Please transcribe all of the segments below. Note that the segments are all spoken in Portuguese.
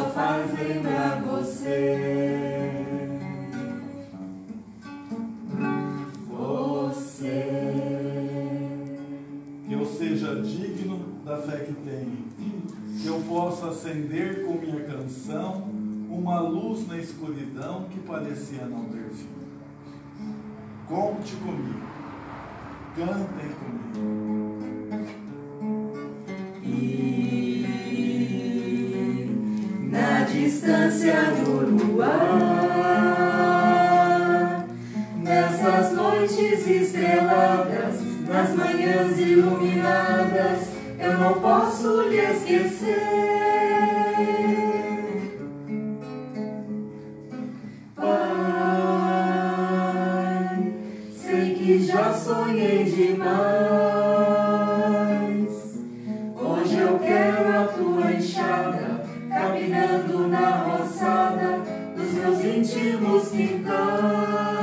só faz lembrar você. Você. Que eu seja digno da fé que tenho. Que eu possa acender com minha canção uma luz na escuridão que parecia não ter fim. Conte comigo. Cantem comigo. distância do luar. Nessas noites estreladas, nas manhãs iluminadas, eu não posso lhe esquecer. sentimos que cai.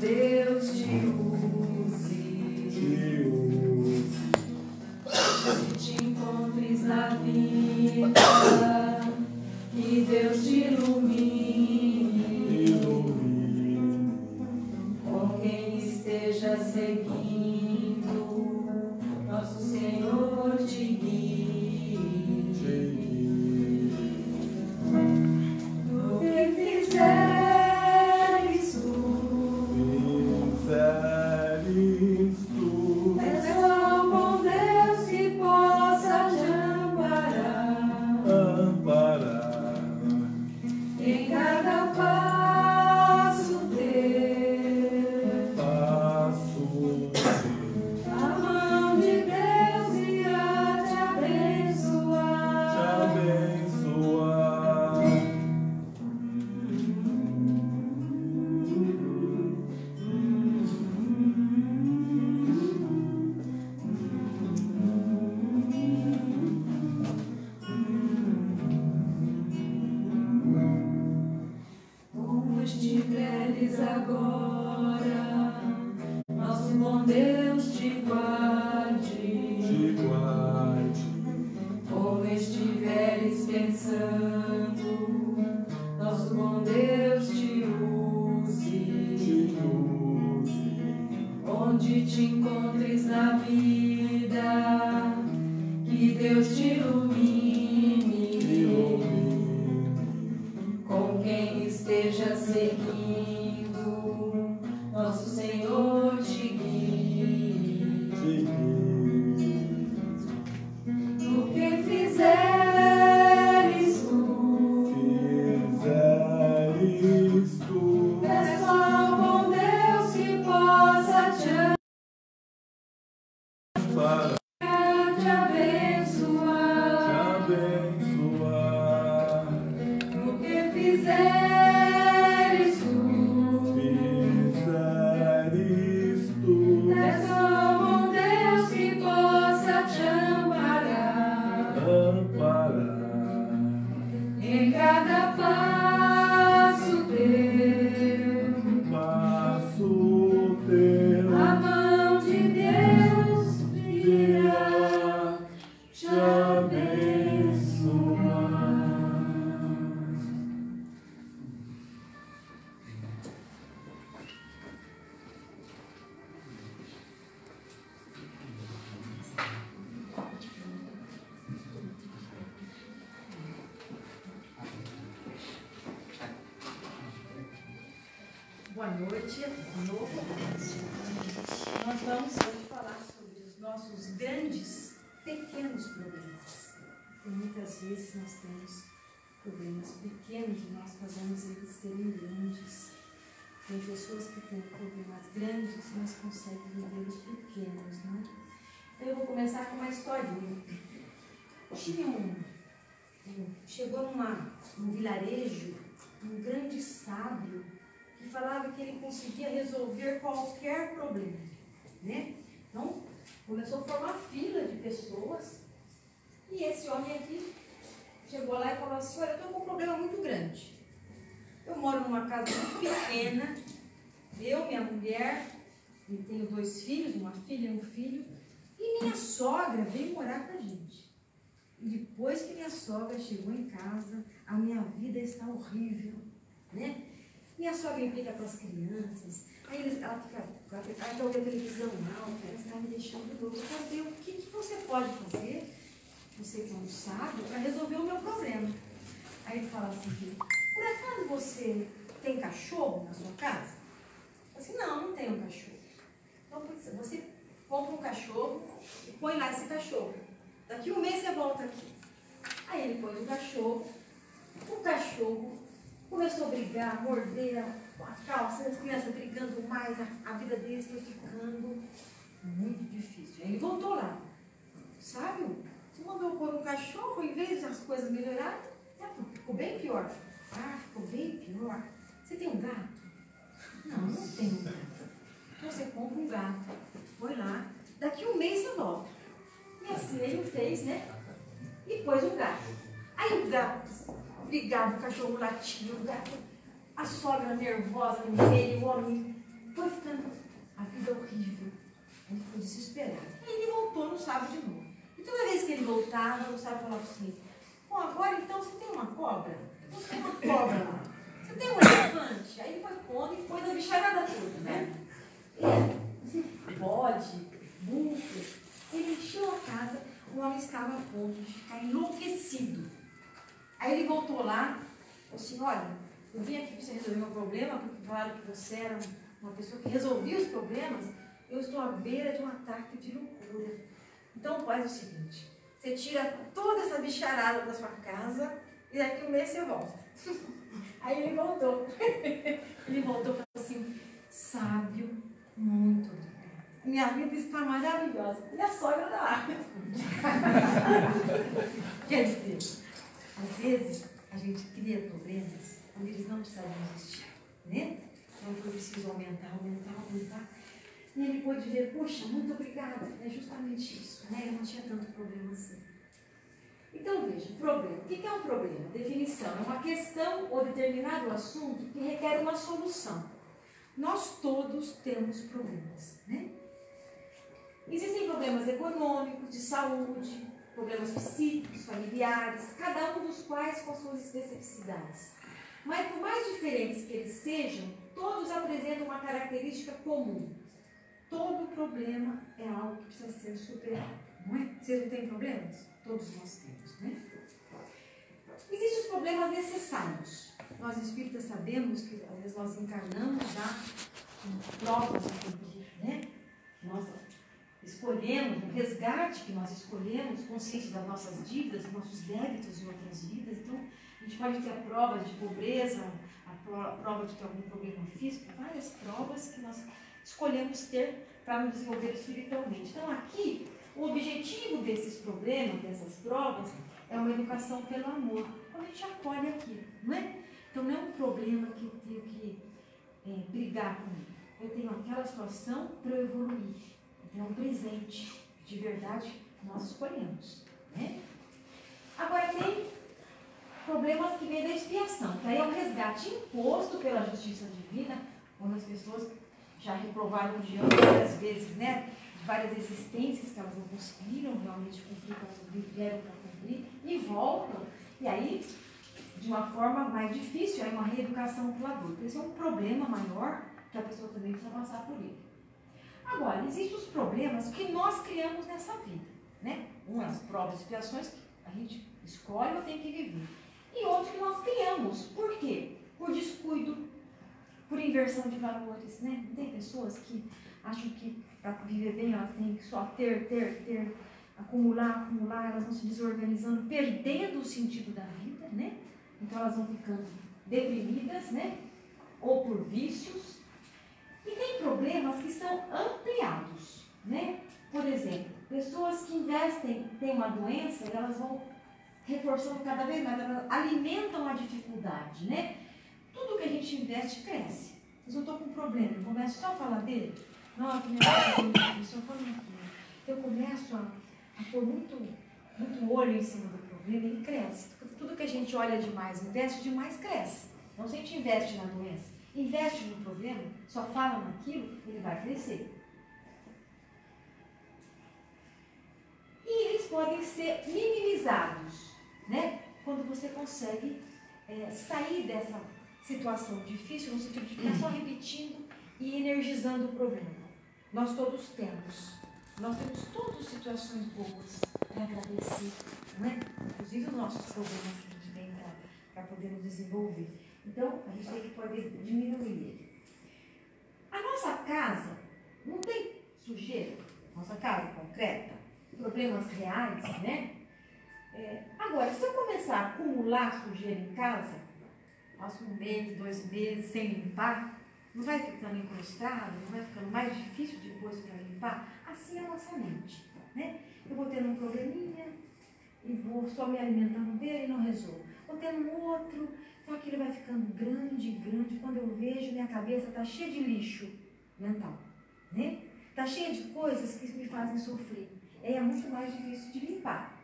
Deus de luz. Esteja seguindo, nosso Senhor Boa noite, novo. Nós vamos hoje falar sobre os nossos grandes, pequenos problemas. E muitas vezes nós temos problemas pequenos e nós fazemos eles serem grandes. Tem pessoas que têm problemas grandes, mas conseguem viver os pequenos, né? Então eu vou começar com uma historinha. Tinha um- chegou numa, num vilarejo um grande sábio que falava que ele conseguia resolver qualquer problema, né? Então, começou a formar fila de pessoas e esse homem aqui chegou lá e falou assim, olha, eu estou com um problema muito grande. Eu moro numa casa muito pequena, eu, minha mulher, e tenho dois filhos, uma filha e um filho, e minha sogra veio morar com a gente. E depois que minha sogra chegou em casa, a minha vida está horrível, né? Minha sogra implica com as crianças, aí eles, ela fica, ela quer ouvir a televisão alta, ela está me deixando. Eu quero ver o que, que você pode fazer, você que é um sábio, para resolver o meu problema. Aí ele fala assim, por acaso você tem cachorro na sua casa? Eu assim, não, não tenho cachorro. Então você- compra um cachorro e põe lá esse cachorro. Daqui um mês você volta aqui. Aí ele pôs o cachorro, o cachorro começou a brigar, morder a calça, as crianças brigando mais, a, a vida deles foi ficando muito difícil. Ele voltou lá. Sábio, você mandou pôr um cachorro, em vez das coisas melhorarem, ficou bem pior. Ah, ficou bem pior. Você tem um gato? Não, não tenho um gato. Então você compra um gato, põe lá, daqui um mês você volta. E assim ele fez, né? E pôs um gato. Aí o gato brigava, o cachorro latia, o gato, a sogra nervosa meio, o homem. Foi ficando a vida horrível. Ele ficou desesperado. Aí ele voltou no sábado de novo. E toda vez que ele voltava, o sábado falava assim, bom, agora então você tem uma cobra? Você tem uma cobra lá. Você tem um elefante? Aí ele foi pondo e foi da bicharada toda, né? É, bode, búfalo. Ele encheu a casa, o homem estava a ponto de ficar enlouquecido. Ele voltou lá, falou assim, olha, eu vim aqui para você resolver meu problema, porque falaram que você era uma pessoa que resolvia os problemas, eu estou à beira de um ataque de loucura. Então faz o seguinte, você tira toda essa bicharada da sua casa e daqui um mês você volta. Aí ele voltou. Ele voltou e falou assim, sábio, muito obrigado. Minha vida está maravilhosa. E a sogra da lá. Quer dizer, às vezes a gente cria problemas onde eles não precisavam existir, né? Então foi preciso aumentar, aumentar, aumentar. E ele pôde ver, poxa, muito obrigada. É justamente isso, né? Eu não tinha tanto problema assim. Então veja, problema. O que é um problema? Definição. É uma questão ou determinado assunto que requer uma solução. Nós todos temos problemas, né? Existem problemas econômicos, de saúde, problemas psíquicos, familiares, cada um dos quais com suas especificidades. Mas por mais diferentes que eles sejam, todos apresentam uma característica comum. Todo problema é algo que precisa ser superado, não é? Vocês não têm problemas? Todos nós temos, né? Existem os problemas necessários. Nós espíritas sabemos que às vezes nós encarnamos já com provas né? Nós escolhemos, o resgate que nós escolhemos, consciente das nossas dívidas, dos nossos débitos em outras vidas. Então, a gente pode ter a prova de pobreza, a prova de ter algum problema físico, várias provas que nós escolhemos ter para nos desenvolver espiritualmente. Então, aqui, o objetivo desses problemas, dessas provas, é uma educação pelo amor. Quando a gente acolhe aqui, não é? Então, não é um problema que eu tenho que é, brigar comigo. Eu tenho aquela situação para eu evoluir. É um presente de verdade nós escolhemos. Né? Agora, tem problemas que vêm da expiação, que aí é o resgate imposto pela justiça divina, quando as pessoas já reprovaram de ano várias vezes, né? Várias existências que elas não conseguiram realmente cumprir, que elas vieram para cumprir, e voltam. E aí, de uma forma mais difícil, é uma reeducação pela dor. Esse é um problema maior que a pessoa também precisa passar por ele. Agora, existem os problemas que nós criamos nessa vida, né? Um é as provas e expiações que a gente escolhe ou tem que viver. E outros que nós criamos. Por quê? Por descuido, por inversão de valores, né? Tem pessoas que acham que para viver bem elas têm que só ter, ter, ter, acumular, acumular, elas vão se desorganizando, perdendo o sentido da vida, né? Então elas vão ficando deprimidas, né? Ou por vícios. E tem problemas que são ampliados, né? Por exemplo, pessoas que investem, têm uma doença, elas vão reforçando cada vez mais, elas alimentam a dificuldade, né? Tudo que a gente investe cresce. Mas eu estou com um problema, eu começo só a falar dele. Não, a minha pessoa falando aqui. Eu começo a, a pôr muito, muito olho em cima do problema, ele cresce. Tudo que a gente olha demais, investe demais, cresce. Então, se a gente investe na doença, investe no problema, só fala naquilo, ele vai crescer. E eles podem ser minimizados, né? Quando você consegue é, sair dessa situação difícil, no sentido de ficar só repetindo e energizando o problema. Nós todos temos. Nós temos todas situações boas para agradecer, né? inclusive os nossos problemas que a gente tem para poder nos desenvolver. Então, a gente tem que poder diminuir ele. A nossa casa não tem sujeira, nossa casa concreta, problemas reais, né? É, agora, se eu começar a acumular sujeira em casa, passo um mês, dois meses sem limpar, não vai ficando encrustado, não vai ficando mais difícil depois para limpar? Assim é a nossa mente. Né? Eu vou tendo um probleminha e vou só me alimentando dele e não resolvo. Vou tendo outro, então aquilo vai ficando grande, grande. Quando eu vejo, minha cabeça está cheia de lixo mental. Né? Está cheia de coisas que me fazem sofrer. É muito mais difícil de limpar.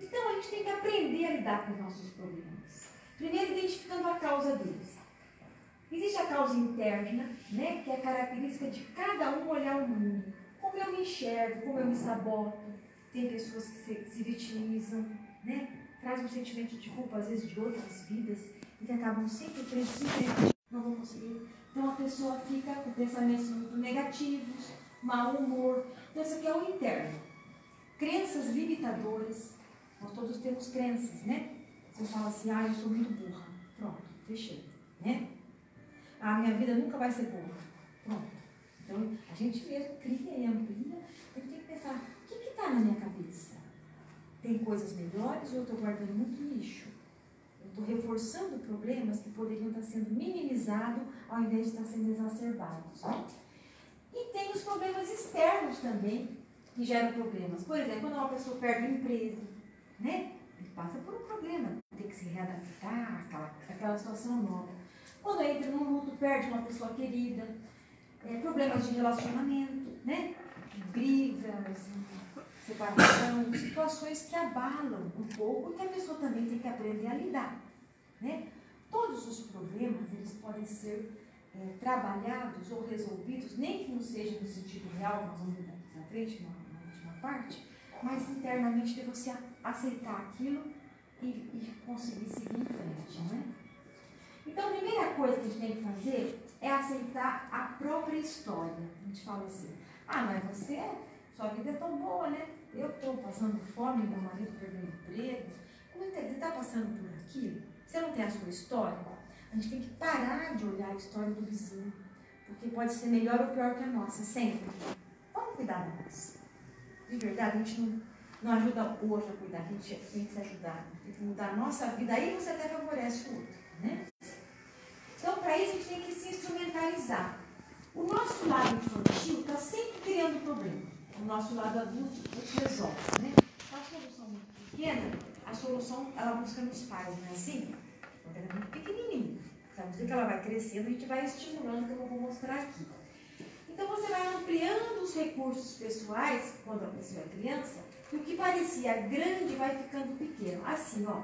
Então a gente tem que aprender a lidar com os nossos problemas. Primeiro, identificando a causa deles. Existe a causa interna, né, que é característica de cada um olhar o mundo. Como eu me enxergo, como eu me saboto. Tem pessoas que se, se vitimizam, né? Traz um sentimento de culpa, às vezes, de outras vidas, e que acabam sempre presos, não vão conseguir. Então a pessoa fica com pensamentos muito negativos, mau humor. Então isso aqui é o interno. Crenças limitadoras. Nós todos temos crenças, né? Você fala assim, ah, eu sou muito burra. Pronto, fechei. Né? Ah, minha vida nunca vai ser boa. Pronto. Então, a gente mesmo cria e amplia. A tem que pensar, o que está na minha cabeça? Tem coisas melhores ou eu estou guardando muito lixo? Eu estou reforçando problemas que poderiam estar sendo minimizados ao invés de estar sendo exacerbados. E tem os problemas externos também, que geram problemas. Por exemplo, quando uma pessoa perde o emprego, né? Ele passa por um problema, tem que se readaptar àquela, àquela situação nova. Quando entra num luto, perde uma pessoa querida, é, problemas de relacionamento, né? Brigas, separação, situações que abalam um pouco e que a pessoa também tem que aprender a lidar, né? Todos os problemas, eles podem ser é, trabalhados ou resolvidos, nem que não seja no sentido real, nós vamos ver na frente, na, na última parte, mas internamente de você aceitar aquilo e, e conseguir seguir em frente, né? Então, a primeira coisa que a gente tem que fazer é aceitar a própria história. A gente fala assim, ah, mas você, sua vida é tão boa, né? Eu estou passando fome, meu marido perdeu emprego. Como é que você está passando por aquilo? Você não tem a sua história? A gente tem que parar de olhar a história do vizinho, porque pode ser melhor ou pior que a nossa, sempre. Vamos cuidar da nossa. De verdade, a gente não, não ajuda o outro a cuidar, a gente tem que se ajudar, tem que mudar a nossa vida, aí você até favorece o outro, né? Então, para isso, a gente tem que se instrumentalizar. O nosso lado infantil está sempre criando problema. O nosso lado adulto resolve, né? A solução muito pequena, a solução ela busca nos pais, não é assim? Quando ela é muito pequenininha. À medida que ela vai crescendo, a gente vai estimulando, que eu vou mostrar aqui. Então, você vai ampliando os recursos pessoais, quando a pessoa é criança, e o que parecia grande vai ficando pequeno. Assim, ó.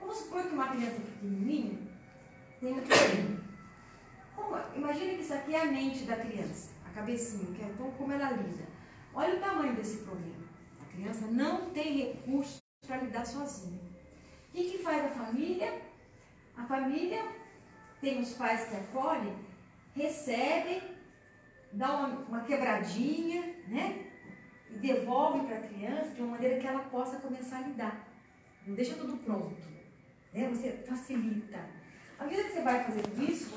Vamos supor que uma criança pequenininha tem um imagina que isso aqui é a mente da criança, a cabecinha, que é então como ela lida. Olha o tamanho desse problema. A criança não tem recursos para lidar sozinha. O que, que faz a família? A família tem os pais que acolhem, recebem, dá uma, uma quebradinha, né? E devolve para a criança de uma maneira que ela possa começar a lidar. Não deixa tudo pronto. Né? Você facilita. À medida que você vai fazendo isso,